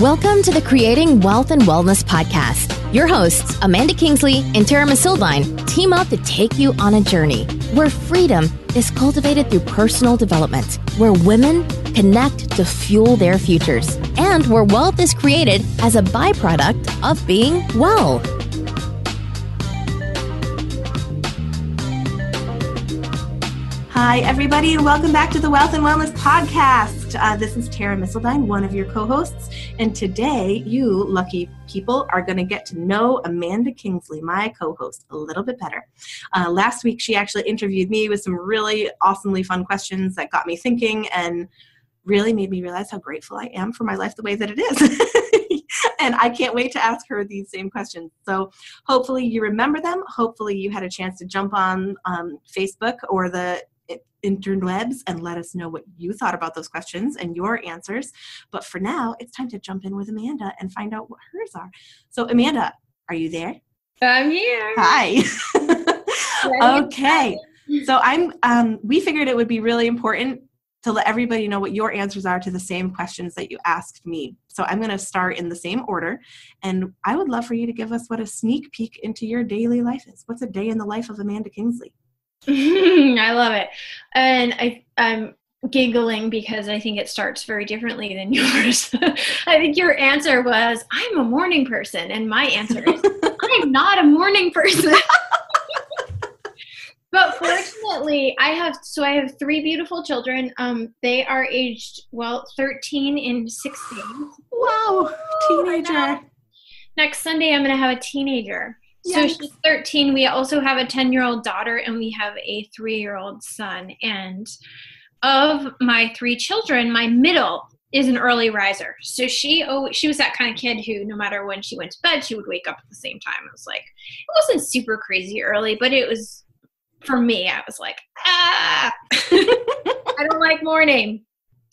Welcome to the Creating Wealth and Wellness podcast. Your hosts, Amanda Kingsley and Terra Missildine, team up to take you on a journey where freedom is cultivated through personal development, where women connect to fuel their futures, and where wealth is created as a byproduct of being well. Hi, everybody, and welcome back to the Wealth and Wellness Podcast. Uh, this is Terra Missildine, one of your co hosts, and today you lucky people are going to get to know Amanda Kingsley, my co host, a little bit better. Uh, last week, she actually interviewed me with some really awesomely fun questions that got me thinking and really made me realize how grateful I am for my life the way that it is. and I can't wait to ask her these same questions. So hopefully you remember them. Hopefully you had a chance to jump on um, Facebook or the interwebs and let us know what you thought about those questions and your answers. But for now, it's time to jump in with Amanda and find out what hers are. So, Amanda, are you there? I'm here. Hi. okay. So I'm um, we figured it would be really important to let everybody know what your answers are to the same questions that you asked me. So I'm going to start in the same order and I would love for you to give us what a sneak peek into your daily life is. What's a day in the life of Amanda Kingsley? I love it. And I, I'm giggling because I think it starts very differently than yours. I think your answer was, I'm a morning person. And my answer is, I'm not a morning person. but fortunately, I have, so I have three beautiful children. Um, they are aged, well, 13 and 16. Wow, teenager. Next Sunday, I'm going to have a teenager. So she's 13. We also have a 10 year old daughter and we have a three year old son. And of my three children, my middle is an early riser. So she oh she was that kind of kid who no matter when she went to bed, she would wake up at the same time. It was like it wasn't super crazy early, but it was for me, I was like, ah I don't like morning.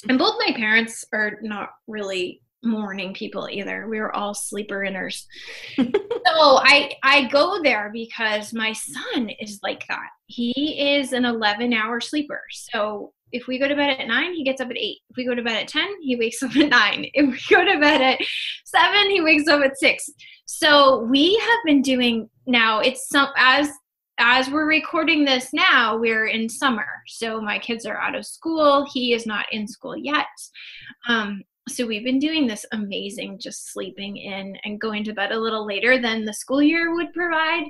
And both my parents are not really morning people either. We were all sleeper inners. so I I go there because my son is like that. He is an 11 hour sleeper. So if we go to bed at 9, he gets up at 8. If we go to bed at 10, he wakes up at 9. If we go to bed at 7, he wakes up at 6. So we have been doing now it's some as as we're recording this now, we're in summer. So my kids are out of school. He is not in school yet. Um, so we've been doing this amazing just sleeping in and going to bed a little later than the school year would provide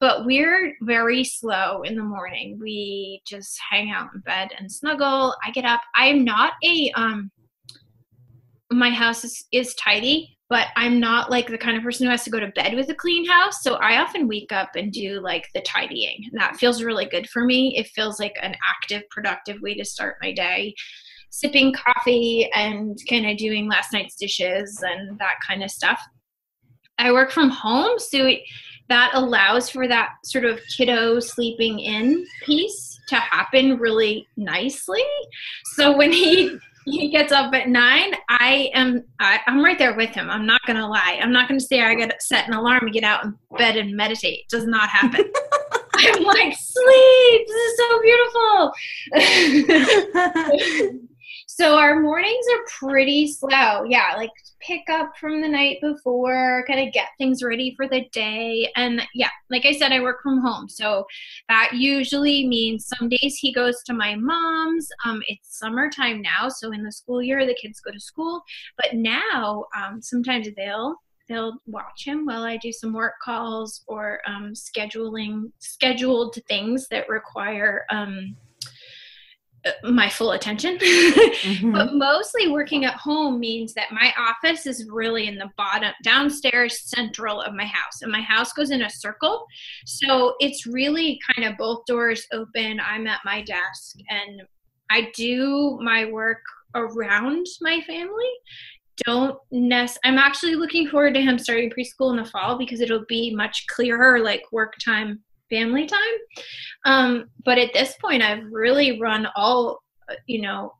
but we're very slow in the morning. We just hang out in bed and snuggle. I get up. I'm not a um my house is, is tidy but i'm not like the kind of person who has to go to bed with a clean house. So i often wake up and do like the tidying. And that feels really good for me. It feels like an active productive way to start my day sipping coffee and kind of doing last night's dishes and that kind of stuff. I work from home, so it, that allows for that sort of kiddo sleeping in piece to happen really nicely. So when he he gets up at nine, I am I, am right there with him. I'm not gonna lie. I'm not gonna say I gotta set an alarm and get out in bed and meditate. It does not happen. I'm like, sleep. This is so beautiful. So our mornings are pretty slow. Yeah, like pick up from the night before, kind of get things ready for the day. And yeah, like I said, I work from home. So that usually means some days he goes to my mom's. Um, it's summertime now. So in the school year, the kids go to school. But now um, sometimes they'll they'll watch him while I do some work calls or um, scheduling scheduled things that require um, my full attention. mm-hmm. But mostly working at home means that my office is really in the bottom, downstairs central of my house. And my house goes in a circle. So it's really kind of both doors open. I'm at my desk and I do my work around my family. Don't nest. I'm actually looking forward to him starting preschool in the fall because it'll be much clearer, like work time family time. Um, but at this point, I've really run all, you know,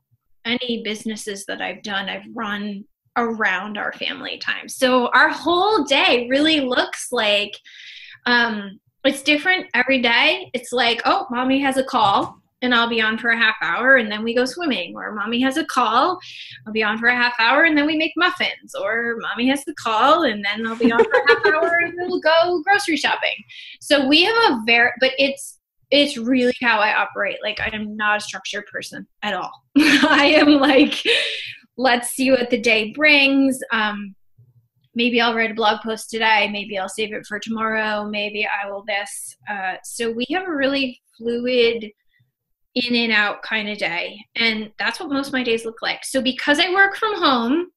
any businesses that I've done, I've run around our family time. So our whole day really looks like um, it's different every day. It's like, oh, mommy has a call. And I'll be on for a half hour and then we go swimming. Or mommy has a call, I'll be on for a half hour and then we make muffins. Or mommy has the call and then I'll be on for a half hour and we'll go grocery shopping. So we have a very, but it's, it's really how I operate. Like I am not a structured person at all. I am like, let's see what the day brings. Um, maybe I'll write a blog post today. Maybe I'll save it for tomorrow. Maybe I will this. Uh, so we have a really fluid in and out kind of day. And that's what most of my days look like. So because I work from home,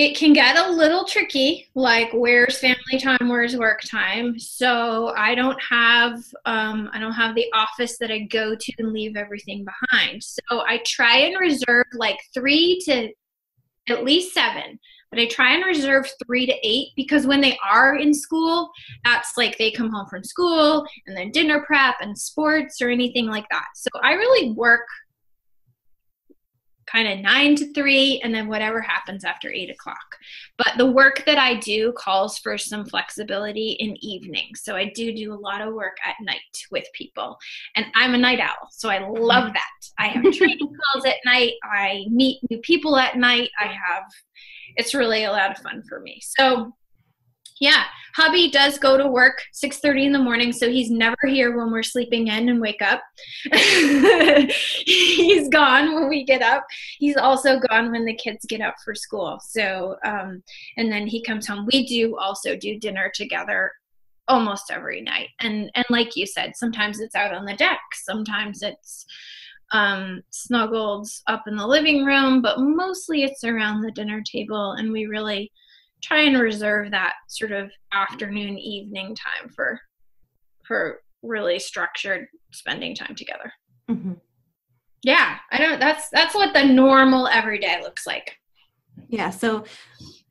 it can get a little tricky like where's family time where's work time so i don't have um, i don't have the office that i go to and leave everything behind so i try and reserve like three to at least seven but I try and reserve three to eight because when they are in school, that's like they come home from school and then dinner prep and sports or anything like that. So I really work kind of nine to three and then whatever happens after eight o'clock. But the work that I do calls for some flexibility in evenings. So I do do a lot of work at night with people. And I'm a night owl, so I love mm-hmm. that. I have training calls at night, I meet new people at night, I have it's really a lot of fun for me. So yeah, hubby does go to work 6:30 in the morning, so he's never here when we're sleeping in and wake up. he's gone when we get up. He's also gone when the kids get up for school. So, um, and then he comes home. We do also do dinner together almost every night. And and like you said, sometimes it's out on the deck, sometimes it's um, snuggled up in the living room, but mostly it's around the dinner table, and we really try and reserve that sort of afternoon evening time for for really structured spending time together. Mm-hmm. Yeah, I don't. That's that's what the normal everyday looks like. Yeah. So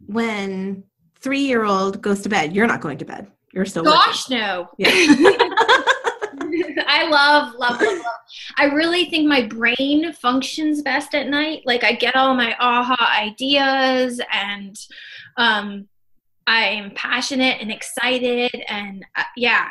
when three year old goes to bed, you're not going to bed. You're still. Gosh, working. no. Yeah. I love, love, love, love. I really think my brain functions best at night. Like I get all my aha ideas and um, I'm passionate and excited. And uh, yeah,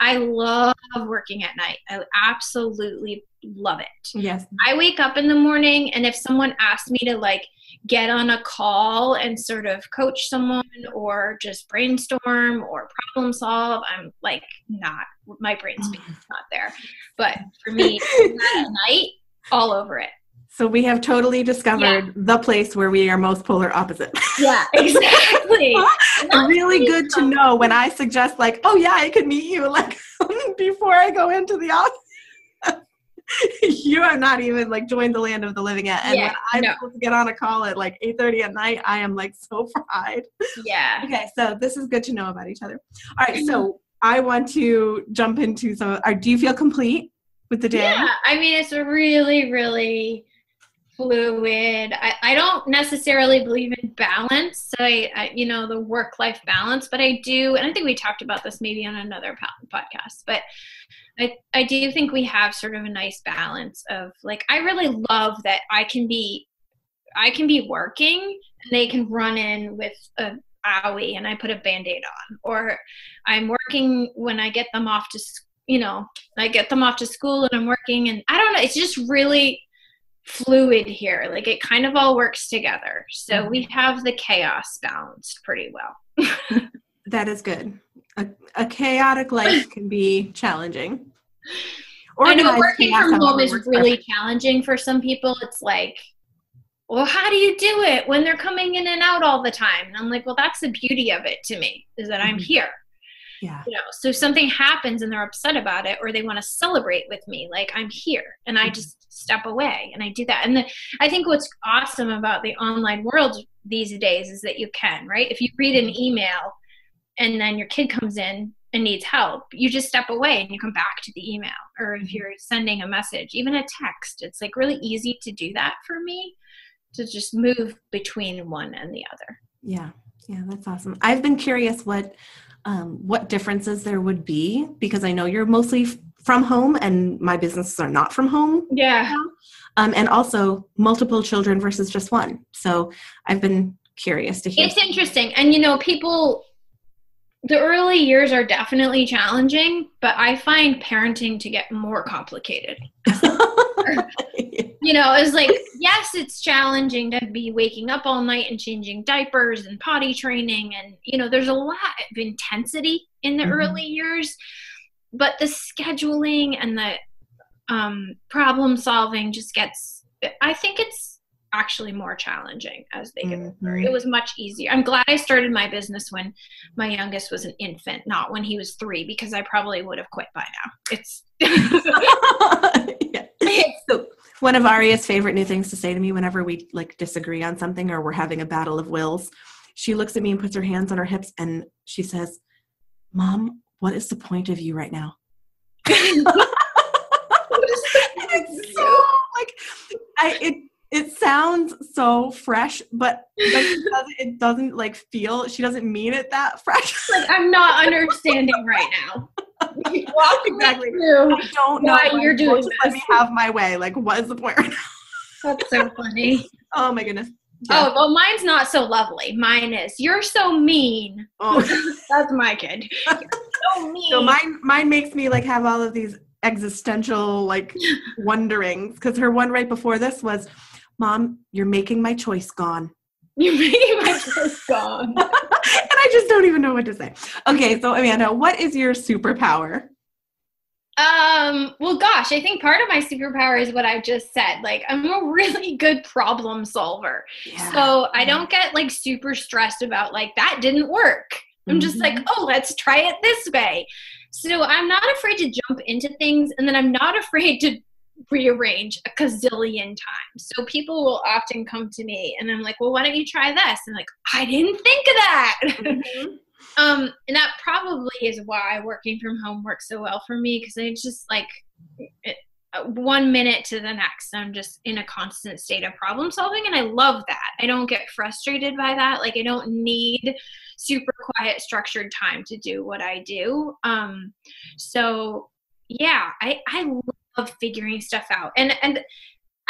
I love working at night. I absolutely love it. Yes. I wake up in the morning and if someone asks me to like get on a call and sort of coach someone or just brainstorm or problem solve, I'm like not my brain's not there. But for me, at night, all over it. So we have totally discovered yeah. the place where we are most polar opposite. Yeah, exactly. really good to know when I suggest like, oh yeah, I could meet you like before I go into the office. you are not even like joined the land of the living yet. And yeah, when I'm no. supposed to get on a call at like 8:30 at night, I am like so fried. Yeah. Okay, so this is good to know about each other. All right, so mm-hmm. I want to jump into some. Or uh, do you feel complete with the day? Yeah, I mean it's really, really fluid. I, I don't necessarily believe in balance. So I, I you know, the work-life balance, but I do, and I think we talked about this maybe on another podcast. But I, I do think we have sort of a nice balance of like I really love that I can be I can be working and they can run in with a owie and I put a band-aid on or I'm working when I get them off to you know I get them off to school and I'm working and I don't know it's just really fluid here like it kind of all works together so mm-hmm. we have the chaos balanced pretty well that is good a, a chaotic life can be challenging Or I know working from home is really challenging for some people it's like well, how do you do it when they're coming in and out all the time? And I'm like, well, that's the beauty of it to me is that I'm mm-hmm. here. Yeah. You know, so something happens and they're upset about it or they want to celebrate with me, like I'm here and I mm-hmm. just step away and I do that. And the, I think what's awesome about the online world these days is that you can, right? If you read an email and then your kid comes in and needs help, you just step away and you come back to the email. Or if mm-hmm. you're sending a message, even a text, it's like really easy to do that for me to just move between one and the other. Yeah, yeah, that's awesome. I've been curious what um, what differences there would be because I know you're mostly from home and my businesses are not from home. Yeah. Um, and also multiple children versus just one. So I've been curious to hear. It's interesting. And you know, people the early years are definitely challenging, but I find parenting to get more complicated. you know, it's like, yes, it's challenging to be waking up all night and changing diapers and potty training. And, you know, there's a lot of intensity in the mm-hmm. early years, but the scheduling and the um, problem solving just gets, I think it's, actually more challenging as they get mm-hmm. older. It was much easier. I'm glad I started my business when my youngest was an infant, not when he was three, because I probably would have quit by now. It's yeah. So one of Aria's favorite new things to say to me whenever we like disagree on something or we're having a battle of wills, she looks at me and puts her hands on her hips and she says, "Mom, what is the point of you right now?" it's so like I it it sounds so fresh, but like it, doesn't, it doesn't like feel. She doesn't mean it that fresh. like I'm not understanding right now. Walk exactly. I don't know why you're doing this. Let me have my way. Like, what is the point right now? That's so funny. oh my goodness. Yeah. Oh well, mine's not so lovely. Mine is. You're so mean. Oh. That's my kid. You're so mean. So mine, mine makes me like have all of these existential like wonderings because her one right before this was Mom, you're making my choice gone. You're making my choice gone. And I just don't even know what to say. Okay, so Amanda, what is your superpower? Um, well, gosh, I think part of my superpower is what I just said. Like, I'm a really good problem solver. Yeah. So I don't get like super stressed about like that didn't work. I'm mm-hmm. just like, mm-hmm. oh, let's try it this way. So I'm not afraid to jump into things and then I'm not afraid to rearrange a gazillion times. So people will often come to me and I'm like, well, why don't you try this? And like, I didn't think of that. Mm-hmm. um, and that probably is why working from home works so well for me because I just like it, uh, one minute to the next, I'm just in a constant state of problem solving. And I love that. I don't get frustrated by that. Like, I don't need super quiet, structured time to do what I do. Um, so, yeah, I, I of figuring stuff out. And and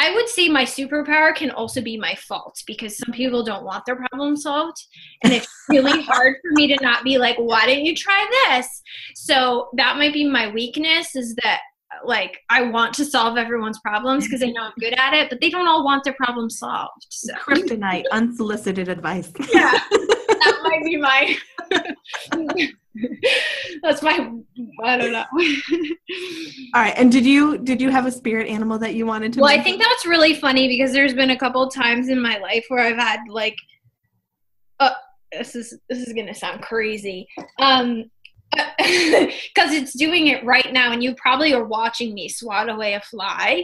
I would say my superpower can also be my fault because some people don't want their problem solved. And it's really hard for me to not be like, why didn't you try this? So that might be my weakness is that like I want to solve everyone's problems because I know I'm good at it, but they don't all want their problem solved. So. Kryptonite, unsolicited advice. Yeah. that might be my that's my i don't know. All right and did you did you have a spirit animal that you wanted to well mention? i think that's really funny because there's been a couple times in my life where i've had like uh, this is this is gonna sound crazy. Um because it's doing it right now and you probably are watching me swat away a fly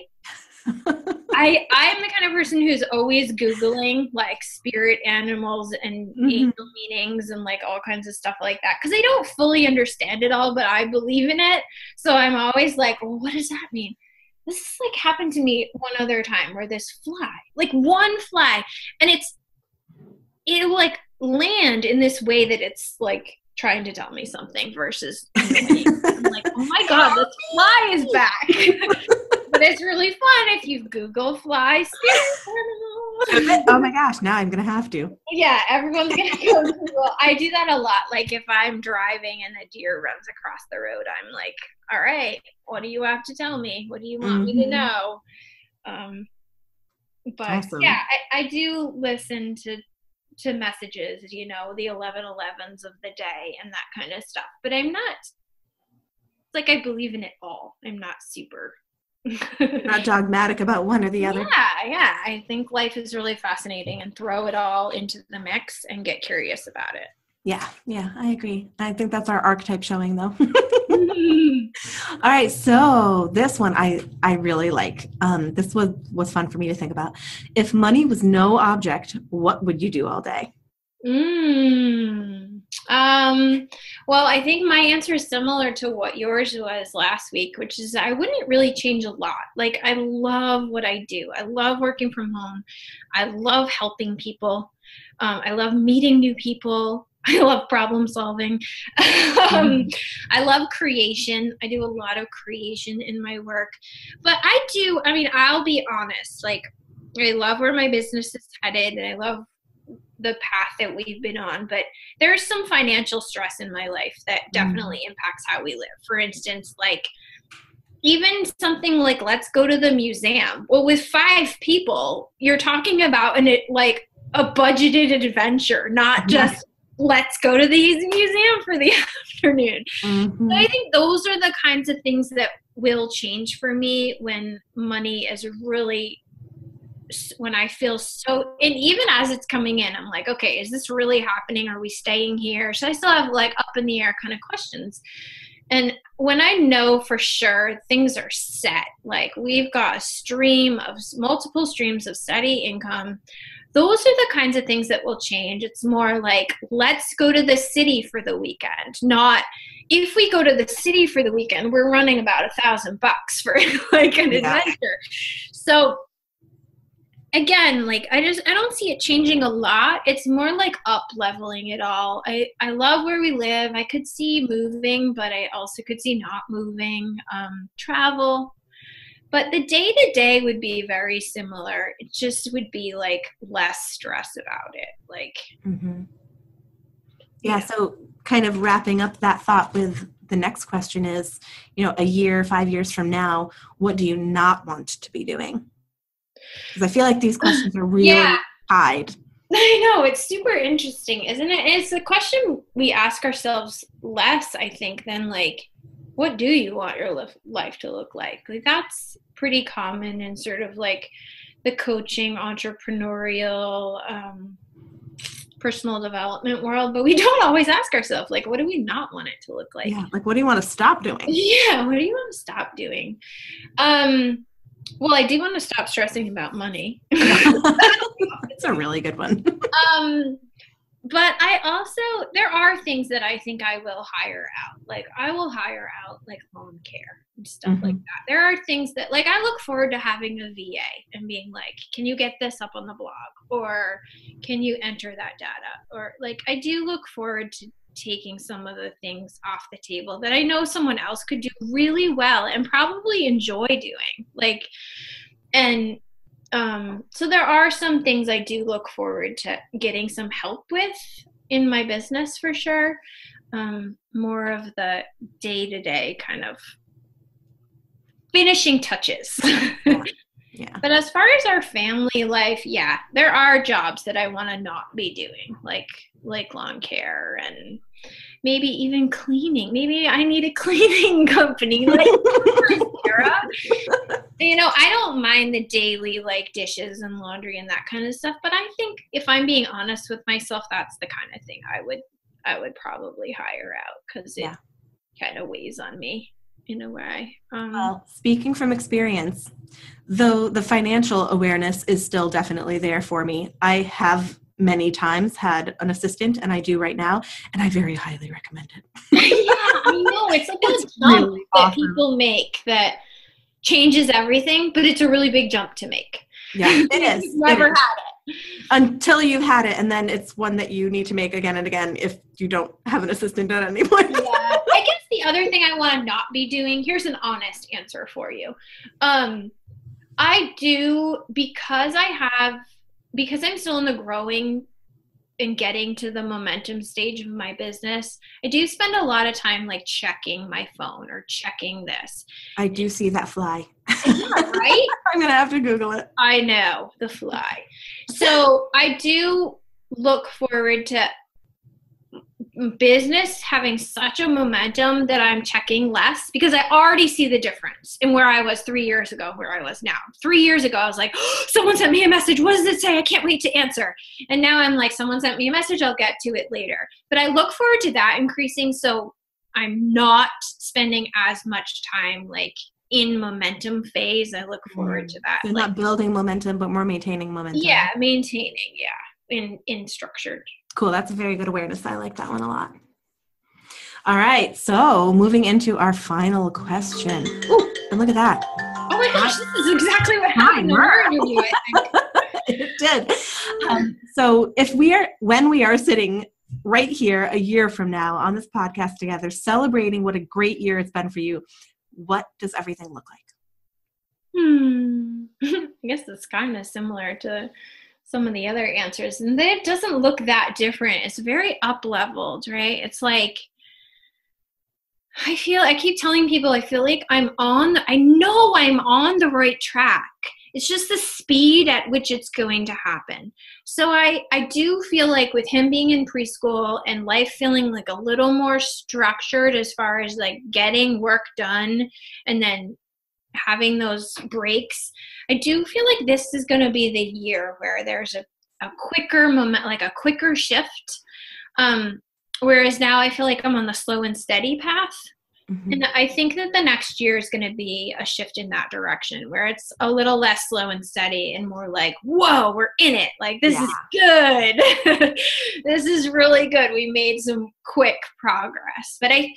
I I'm the kind of person who's always googling like spirit animals and mm-hmm. angel meanings and like all kinds of stuff like that because I don't fully understand it all, but I believe in it. So I'm always like, well, what does that mean? This is like happened to me one other time where this fly, like one fly, and it's it'll like land in this way that it's like trying to tell me something versus I'm like, oh my god, this fly is back. but it's really fun if you Google fly spirit oh my gosh, now I'm gonna have to. Yeah, everyone's gonna go Google. I do that a lot. Like if I'm driving and a deer runs across the road, I'm like, all right, what do you have to tell me? What do you want mm-hmm. me to mm-hmm. know? Um, but awesome. yeah, I, I do listen to to messages, you know, the 11 11s of the day and that kind of stuff. But I'm not, like I believe in it all. I'm not super not dogmatic about one or the other. Yeah, yeah. I think life is really fascinating and throw it all into the mix and get curious about it. Yeah, yeah, I agree. I think that's our archetype showing though. all right, so this one I I really like. Um, this was was fun for me to think about. If money was no object, what would you do all day? Mm. Um, well, I think my answer is similar to what yours was last week, which is I wouldn't really change a lot. Like, I love what I do. I love working from home. I love helping people. Um, I love meeting new people. I love problem solving. um, mm-hmm. I love creation. I do a lot of creation in my work. But I do, I mean, I'll be honest, like, I love where my business is headed and I love the path that we've been on but there's some financial stress in my life that mm. definitely mm. impacts how we live for instance like even something like let's go to the museum well with five people you're talking about an it like a budgeted adventure not just let's go to the museum for the afternoon mm-hmm. so i think those are the kinds of things that will change for me when money is really when I feel so, and even as it's coming in, I'm like, okay, is this really happening? Are we staying here? So I still have like up in the air kind of questions. And when I know for sure things are set, like we've got a stream of multiple streams of steady income, those are the kinds of things that will change. It's more like, let's go to the city for the weekend, not if we go to the city for the weekend, we're running about a thousand bucks for like an yeah. adventure. So again like i just i don't see it changing a lot. It's more like up leveling it all. I i love where we live. I could see moving but i also could see not moving um travel. But the day to day would be very similar. It just would be like less stress about it like mm-hmm. yeah, yeah so kind of wrapping up that thought with the next question is you know a year five years from now what do you not want to be doing because I feel like these questions are really yeah. tied. I know it's super interesting, isn't it? It's a question we ask ourselves less, I think, than like, what do you want your life to look like? Like that's pretty common in sort of like the coaching, entrepreneurial, um, personal development world, but we don't always ask ourselves like, what do we not want it to look like? Yeah, like what do you want to stop doing? Yeah, what do you want to stop doing? Um, well, I do want to stop stressing about money. it's a really good one. um, but I also there are things that I think I will hire out. Like I will hire out like home care and stuff mm-hmm. like that. There are things that like I look forward to having a VA and being like, can you get this up on the blog or can you enter that data or like I do look forward to taking some of the things off the table that I know someone else could do really well and probably enjoy doing. Like, and um, so there are some things I do look forward to getting some help with in my business for sure. Um, more of the day to day kind of finishing touches. yeah. But as far as our family life, yeah, there are jobs that I want to not be doing, like like lawn care and maybe even cleaning. Maybe I need a cleaning company like Sarah. you know, I don't mind the daily like dishes and laundry and that kind of stuff, but I think if I'm being honest with myself, that's the kind of thing I would I would probably hire out because it yeah. kind of weighs on me in a way. Um, well, speaking from experience, though the financial awareness is still definitely there for me, I have many times had an assistant and I do right now and I very highly recommend it. yeah, I know. It's like a jump really that awesome. people make that changes everything, but it's a really big jump to make. Yeah, it is. You've never it had it. Until you've had it, and then it's one that you need to make again and again if you don't have an assistant done anymore. yeah. I guess the other thing I want to not be doing, here's an honest answer for you. Um, I do because I have because I'm still in the growing and getting to the momentum stage of my business, I do spend a lot of time like checking my phone or checking this. I do see that fly. Yeah, right? I'm going to have to Google it. I know, the fly. So I do look forward to business having such a momentum that I'm checking less because I already see the difference in where I was three years ago, where I was now. Three years ago, I was like, oh, someone sent me a message. What does it say? I can't wait to answer. And now I'm like, someone sent me a message. I'll get to it later. But I look forward to that increasing so I'm not spending as much time like in momentum phase. I look forward mm. to that. So like, not building momentum, but more maintaining momentum. Yeah, maintaining. Yeah, in in structured Cool. That's a very good awareness. I like that one a lot. All right. So moving into our final question. Ooh, and look at that. Oh my gosh, this is exactly what happened in our interview, it did. Um, so if we are, when we are sitting right here a year from now on this podcast together, celebrating what a great year it's been for you, what does everything look like? Hmm. I guess it's kind of similar to some of the other answers, and it doesn't look that different. It's very up leveled, right? It's like I feel I keep telling people I feel like I'm on I know I'm on the right track. It's just the speed at which it's going to happen. So I I do feel like with him being in preschool and life feeling like a little more structured as far as like getting work done and then having those breaks, I do feel like this is going to be the year where there's a a quicker moment like a quicker shift um Whereas now I feel like I'm on the slow and steady path. Mm-hmm. And I think that the next year is going to be a shift in that direction where it's a little less slow and steady and more like, whoa, we're in it. Like, this yeah. is good. this is really good. We made some quick progress. But I,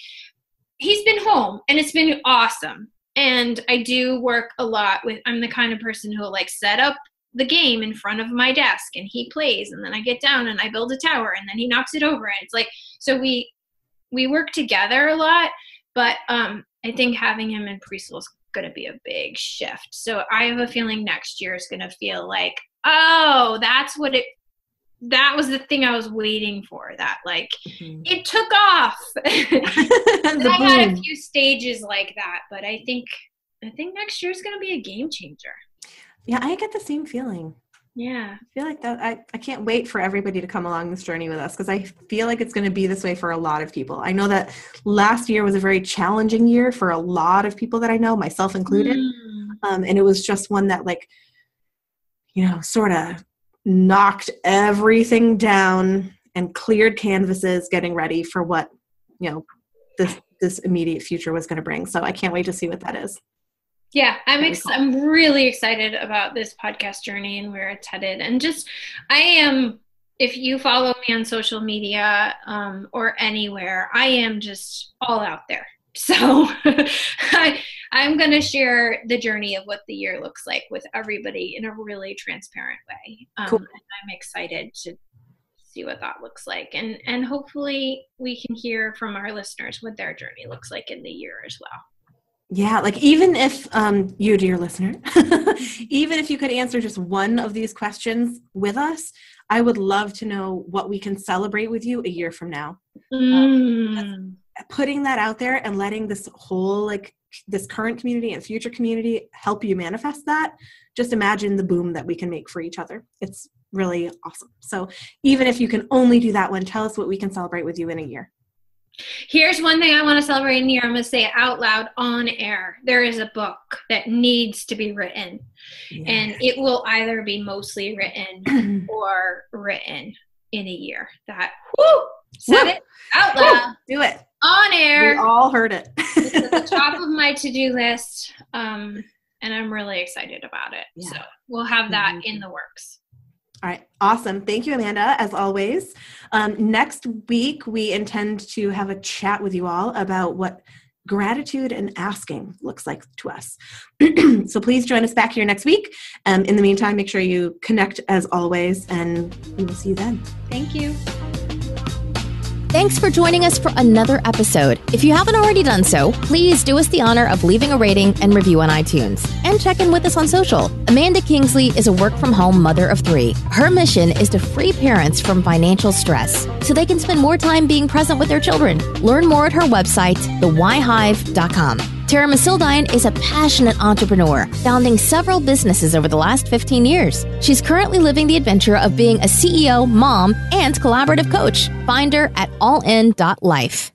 he's been home and it's been awesome. And I do work a lot with, I'm the kind of person who like set up the game in front of my desk and he plays and then I get down and I build a tower and then he knocks it over and it's like so we we work together a lot but um I think having him in preschool is going to be a big shift. So I have a feeling next year is going to feel like, oh, that's what it that was the thing I was waiting for. That like mm-hmm. it took off. I had a few stages like that, but I think I think next year is going to be a game changer. Yeah, I get the same feeling. Yeah. I feel like that I, I can't wait for everybody to come along this journey with us because I feel like it's going to be this way for a lot of people. I know that last year was a very challenging year for a lot of people that I know, myself included. Mm. Um, and it was just one that like, you know, sort of knocked everything down and cleared canvases getting ready for what, you know, this this immediate future was going to bring. So I can't wait to see what that is. Yeah, I'm ex- I'm really excited about this podcast journey and where it's headed. And just I am if you follow me on social media um, or anywhere, I am just all out there. So I, I'm going to share the journey of what the year looks like with everybody in a really transparent way. Um, cool. And I'm excited to see what that looks like, and and hopefully we can hear from our listeners what their journey looks like in the year as well. Yeah, like even if um, you, dear listener, even if you could answer just one of these questions with us, I would love to know what we can celebrate with you a year from now. Mm. Um, putting that out there and letting this whole like this current community and future community help you manifest that. Just imagine the boom that we can make for each other. It's really awesome. So even if you can only do that one, tell us what we can celebrate with you in a year. Here's one thing I want to celebrate in here. I'm going to say it out loud on air. There is a book that needs to be written, yes. and it will either be mostly written or written in a year. That whoo, said woo. it out loud. Woo. Do it on air. We all heard it. it's at the top of my to-do list, um, and I'm really excited about it. Yeah. So we'll have that mm-hmm. in the works. All right, awesome. Thank you, Amanda, as always. Um, next week, we intend to have a chat with you all about what gratitude and asking looks like to us. so please join us back here next week. Um, in the meantime, make sure you connect as always, and we will see you then. Thank you. Thanks for joining us for another episode. If you haven't already done so, please do us the honor of leaving a rating and review on iTunes. And check in with us on social. Amanda Kingsley is a work from home mother of three. Her mission is to free parents from financial stress so they can spend more time being present with their children. Learn more at her website, thewhyhive.com. Terra Missildine is a passionate entrepreneur, founding several businesses over the last 15 years. She's currently living the adventure of being a CEO, mom, and collaborative coach. Find her at allin.life.